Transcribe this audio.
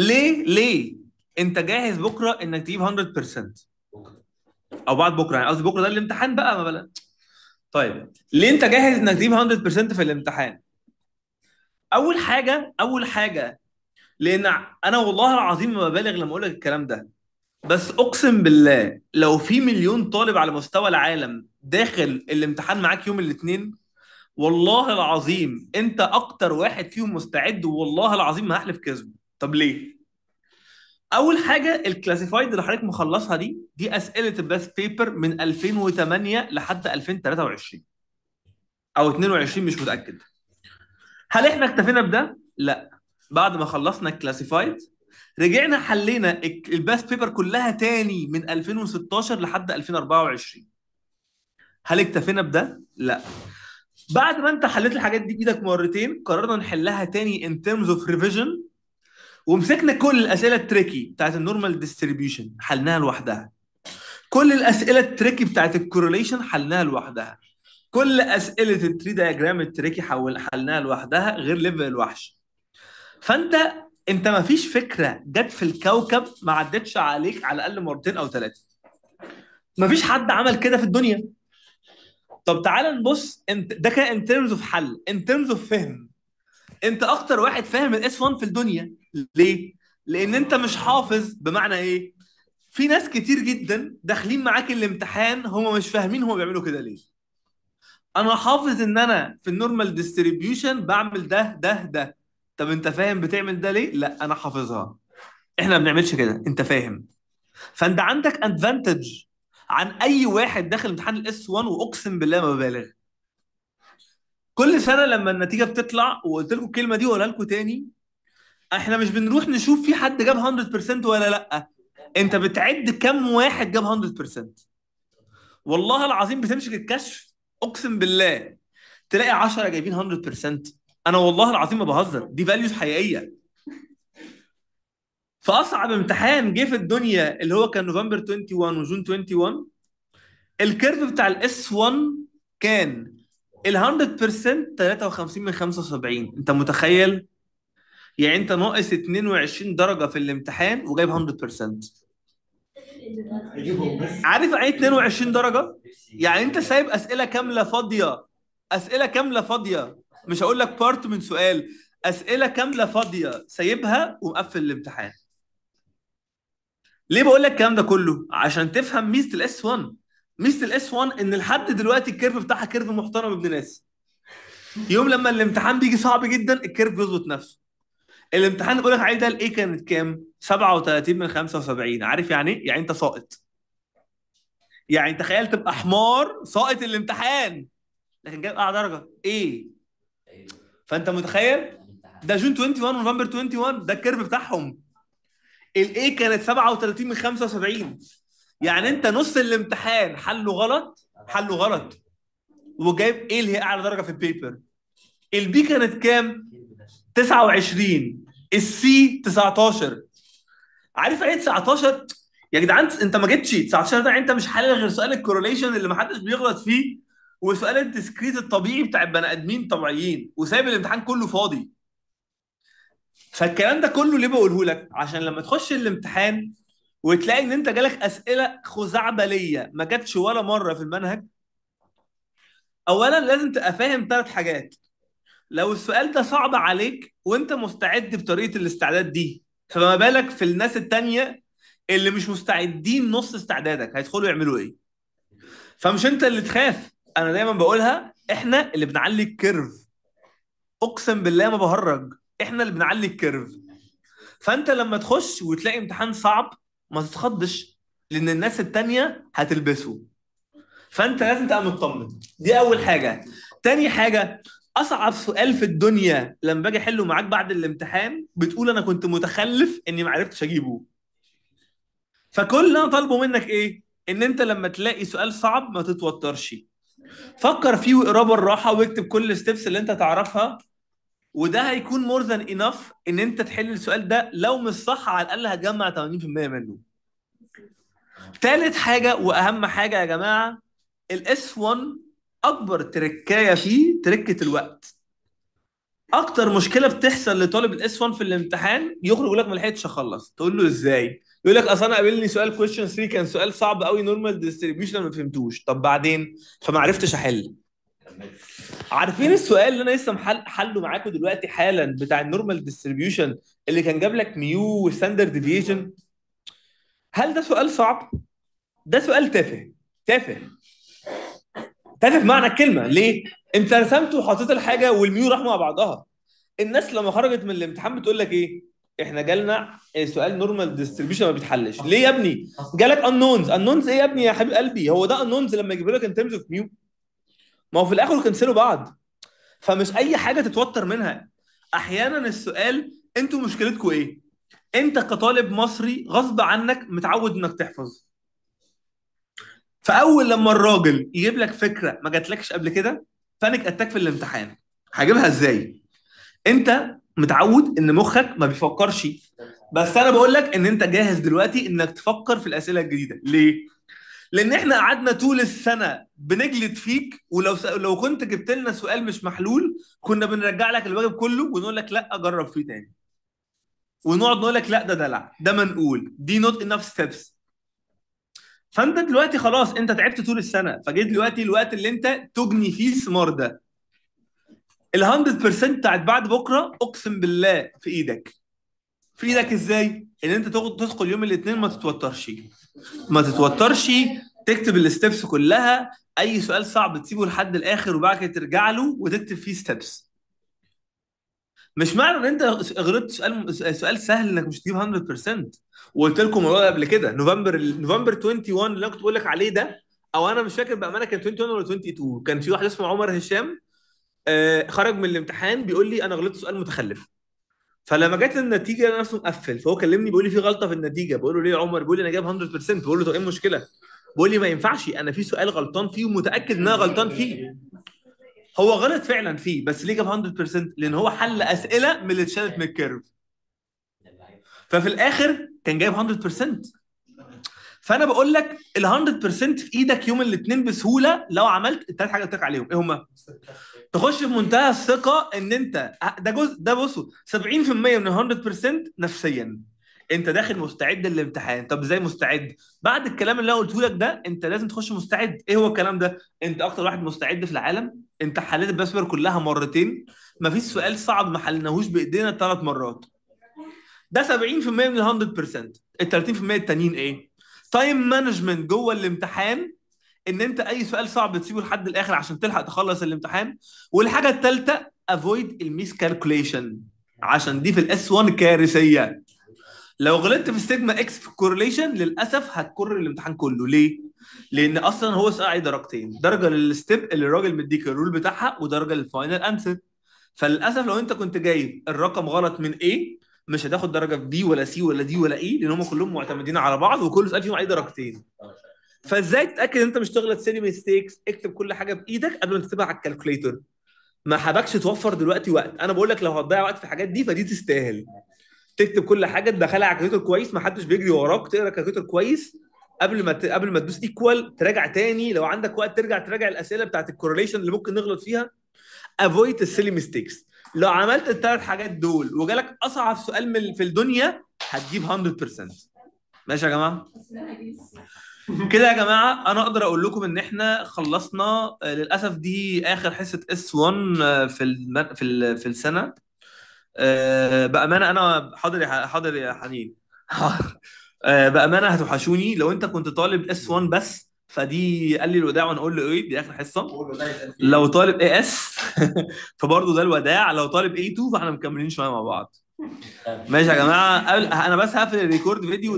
ليه؟ ليه؟ انت جاهز بكرة انك تجيب 100% أو بعد بكرة يعني قصدي بكرة ده الامتحان بقى ما بلا. طيب ليه انت جاهز انك تجيب 100% في الامتحان؟ أول حاجة أول حاجة لأن أنا والله العظيم ما ببالغ لما أقول لك الكلام ده. بس أقسم بالله لو في مليون طالب على مستوى العالم داخل الامتحان معاك يوم الاثنين والله العظيم أنت أكتر واحد فيهم مستعد والله العظيم ما هحلف كذب طب ليه؟ أول حاجة ال classified اللي حضرتك مخلصها دي دي أسئلة ال past paper من 2008 لحد 2023 أو 22 مش متأكد. هل إحنا اكتفينا بده؟ لا. بعد ما خلصنا ال classified رجعنا حلينا ال past paper كلها تاني من 2016 لحد 2024 هل اكتفينا بده؟ لا. بعد ما أنت حليت الحاجات دي بإيدك مرتين قررنا نحلها تاني in terms of revision. ومسكنا كل الأسئلة ال tricky بتاعت ال normal distribution حلناها لوحدها. كل الأسئلة ال tricky بتاعت ال correlation حلناها لوحدها. كل أسئلة ال tree diagram ال tricky حول حلناها لوحدها غير level الوحش فأنت أنت ما فيش فكرة جت في الكوكب ما عدتش عليك على الأقل مرتين أو ثلاثة ما فيش حد عمل كده في الدنيا. طب تعال نبص ده كان in terms of حل in terms of فهم. انت أكتر واحد فاهم ال S 1 في الدنيا. ليه؟ لأن انت مش حافظ بمعنى إيه. في ناس كتير جدا داخلين معاك الامتحان هم مش فاهمين هم بيعملوا كده ليه. أنا حافظ إن أنا في ال normal distribution بعمل ده ده ده. طب أنت فاهم بتعمل ده ليه؟ لا أنا حافظها. إحنا ما بنعملش كده. أنت فاهم. فأنت عندك advantage عن أي واحد داخل امتحان ال S 1 وأقسم بالله ما ببالغ. كل سنة لما النتيجة بتطلع وقلت لكم الكلمة دي واقولها لكم تاني إحنا مش بنروح نشوف في حد جاب 100% ولا لأ. انت بتعد كم واحد جاب 100% والله العظيم بتمسك الكشف اقسم بالله تلاقي 10 جايبين 100% أنا والله العظيم ما بهزر دي فاليوز حقيقية. فاصعب امتحان جه في الدنيا اللي هو كان نوفمبر 21 وجون 21 ال curve بتاع ال S 1 كان ال 100% 53 من 75 انت متخيل؟ يعني انت ناقص 22 درجة في الامتحان وجايب 100% اجيبهم بس. عارف يعني إيه 22 درجة؟ يعني انت سايب أسئلة كاملة فاضية. أسئلة كاملة فاضية. مش هقول لك part من سؤال. أسئلة كاملة فاضية. سايبها ومقفل الامتحان. ليه بقول لك الكلام ده كله؟ عشان تفهم ميزة ال S 1 ميزة ال S 1 إن لحد دلوقتي ال curve بتاعها curve محترم ابن ناس. يوم لما الامتحان بيجي صعب جدا ال curve بيظبط نفسه. الامتحان اللي بقول لك عليه ده ال A كانت كام؟ 37 من 75 عارف يعني إيه؟ يعني أنت ساقط. يعني تخيل تبقى حمار ساقط الامتحان. لكن جايب أعلى درجة. إيه فأنت متخيل؟ ده June 21 ونوفمبر 21 ده ال curve بتاعهم. ال A كانت 37 من 75 يعني انت نص الامتحان حله غلط؟ حله غلط. وجايب إيه اللي هي أعلى درجة في ال paper ال B كانت كام؟ 29 ال C 19 عارف إيه 19 يا جدعان أنت ما جيتش. 19 ده أنت مش حلل غير سؤال ال correlation اللي ما حدش بيغلط فيه وسؤال الديسكريت الطبيعي بتاع البني آدمين طبيعيين وسايب الامتحان كله فاضي. فالكلام ده كله ليه بقوله لك؟ عشان لما تخش الامتحان وتلاقي إن أنت جالك أسئلة خزعبلية ما جاتش ولا مرة في المنهج. اولا لازم تبقى فاهم ثلاث حاجات. لو السؤال ده صعب عليك وأنت مستعد بطريقة الاستعداد دي فما بالك في الناس التانية اللي مش مستعدين نص استعدادك هيدخلوا يعملوا إيه؟ فمش أنت اللي تخاف. أنا دايما بقولها إحنا اللي بنعلي ال curve. أقسم بالله ما بهرج. إحنا اللي بنعلي ال curve. فأنت لما تخش وتلاقي امتحان صعب ما تتخضش لأن الناس التانية هتلبسه. فأنت لازم تبقى مطمن. دي أول حاجة. تاني حاجة أصعب سؤال في الدنيا لما باجي أحله معاك بعد الامتحان بتقول أنا كنت متخلف إني ما عرفتش أجيبه. فكل اللي أنا طالبه منك إيه؟ إن أنت لما تلاقي سؤال صعب ما تتوترش. فكر فيه واقراه بالراحة واكتب كل ال steps اللي أنت تعرفها وده هيكون more than enough إن أنت تحل السؤال ده لو مش صح على الأقل هتجمع 80% منه. ثالث حاجة وأهم حاجة يا جماعة ال S 1 أكبر تركاية فيه تركة الوقت. أكتر مشكلة بتحصل لطالب ال S 1 في الامتحان يخرج يقول لك ما لحقتش أخلص. تقول له إزاي؟ يقول لك أصل أنا قابلني سؤال question 3 كان سؤال صعب قوي normal distribution ما فهمتوش. طب بعدين؟ فما عرفتش أحل. عارفين السؤال اللي أنا لسه محل حله معاكم دلوقتي حالا بتاع ال normal distribution اللي كان جاب لك mu و standard deviation هل ده سؤال صعب؟ ده سؤال تافه تافه. تافه بمعنى الكلمة. ليه؟ انت رسمت وحطيت الحاجة وال mu راح مع بعضها. الناس لما خرجت من الامتحان بتقول لك إيه؟ إحنا جالنا سؤال normal distribution ما بيتحلش. ليه يا ابني؟ جالك unknowns unknowns إيه يا ابني يا حبيب قلبي؟ هو ده unknowns لما يجيب لك n of mu؟ ما هو في الآخر كنسلوا بعض. فمش أي حاجة تتوتر منها. أحيانا السؤال أنتوا مشكلتكم إيه؟ أنت كطالب مصري غصب عنك متعود إنك تحفظ. فأول لما الراجل يجيب لك فكرة ما جاتلكش قبل كده panic attack في الامتحان. هجيبها إزاي؟ أنت متعود إن مخك ما بيفكرش. بس أنا بقول لك إن أنت جاهز دلوقتي إنك تفكر في الأسئلة الجديدة. ليه؟ لأن إحنا قعدنا طول السنة بنجلد فيك ولو س... لو كنت جبت لنا سؤال مش محلول كنا بنرجع لك الواجب كله ونقول لك لا جرب فيه تاني. ونقعد نقول لك لا ده دلع ده منقول دي not enough steps فانت دلوقتي خلاص انت تعبت طول السنة فجيت دلوقتي الوقت اللي انت تجني فيه ثمار ده. ال 100% بتاعت بعد بكرة اقسم بالله في إيدك. في إيدك إزاي؟ ان انت تدخل يوم الاثنين ما تتوترش. ما تتوترش تكتب الستبس كلها. أي سؤال صعب تسيبه لحد الآخر وبعد كده ترجع له وتكتب فيه ستبس مش معنى إن أنت غلطت سؤال سؤال سهل إنك مش تجيب 100% وقلت لكم الموضوع قبل كده. نوفمبر نوفمبر 21 اللي أنا كنت بقول لك عليه ده أو أنا مش فاكر بأمانة كان 21 ولا 22 كان في واحد اسمه عمر هشام آه، خرج من الامتحان بيقول لي أنا غلطت سؤال متخلف. فلما جت النتيجة أنا نفسه مقفل فهو كلمني بيقول لي في غلطة في النتيجة. بقول له ليه يا عمر؟ بيقول لي أنا جايب 100% بقول له طب إيه المشكلة؟ بيقول لي ما ينفعش. أنا في سؤال غلطان فيه ومتأكد إن أنا غلطان فيه. هو غلط فعلا فيه بس ليه جاب 100% لأن هو حل أسئلة من اللي اتشالت من ال curve. ففي الآخر كان جايب 100% فانا بقول لك ال 100% في إيدك يوم الاثنين بسهوله لو عملت الثلاث حاجات قلت لك عليهم. إيه هما؟ تخش بمنتهى الثقة إن أنت ده جزء ده بصوا 70% من ال 100% نفسيا. أنت داخل مستعد للامتحان. طب إزاي مستعد؟ بعد الكلام اللي أنا قلته لك ده أنت لازم تخش مستعد. إيه هو الكلام ده؟ أنت أكتر واحد مستعد في العالم. أنت حليت الباسبر كلها مرتين. مفيش سؤال صعب ما حلناهوش بإيدينا ثلاث مرات. ده 70% من ال 100% ال 30% التانيين إيه؟ time management جوه الامتحان إن أنت أي سؤال صعب تسيبه لحد الآخر عشان تلحق تخلص الامتحان. والحاجة الثالثه avoid ال miscalculation عشان دي في ال S 1 كارثية. لو غلطت في ال sigma x في ال correlation للأسف هتكرر الامتحان كله. ليه؟ لأن أصلا هو سؤال درجتين. درجة لل step اللي الراجل مديك ال rule بتاعها ودرجة لل final answer فللأسف لو أنت كنت جايب الرقم غلط من A مش هتاخد درجة في B ولا C ولا D ولا E لأن هم كلهم معتمدين على بعض وكل سؤال فيهم عليه درجتين. فإزاي تتأكد إن أنت مش تغلط silly mistakes اكتب كل حاجة بايدك قبل ما تكتبها على ال calculator ما حبكش توفر دلوقتي وقت. أنا بقول لك لو هتضيع وقت في الحاجات دي فدي تستاهل. تكتب كل حاجة تدخلها على ال calculator كويس ما حدش بيجري وراك تقرأ ال calculator كويس قبل ما ت... قبل ما تدوس equal تراجع تاني. لو عندك وقت ترجع تراجع الأسئلة بتاعت ال correlation اللي ممكن نغلط فيها. avoid ال silly mistakes لو عملت الثلاث حاجات دول وجالك أصعب سؤال في الدنيا هتجيب 100% ماشي يا جماعة كده يا جماعة أنا أقدر أقول لكم إن إحنا خلصنا آه، للأسف دي آخر حصة S 1 آه، في. في. في السنة آه، بأمانة أنا حاضر يا حاضر يا حنين بأمانة هتوحشوني لو أنت كنت طالب S 1 بس فدي قال لي الوداع وأنا أقول له إيه؟ دي اخر حصة. لو طالب AS فبرضه ده الوداع لو طالب A 2 فاحنا مكملين شوية مع بعض. ماشي يا جماعة قبل- أنا بس هقفل ال record فيديو